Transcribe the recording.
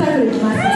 最後いきます